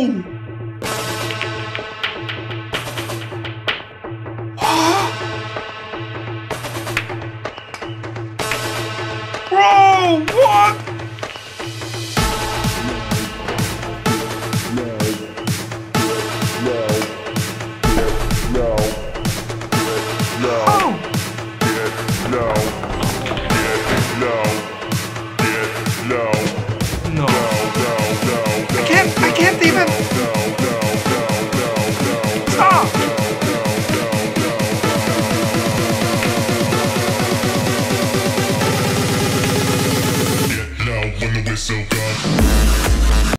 No! Bro, what? No. No. No. No. No. No. so gone.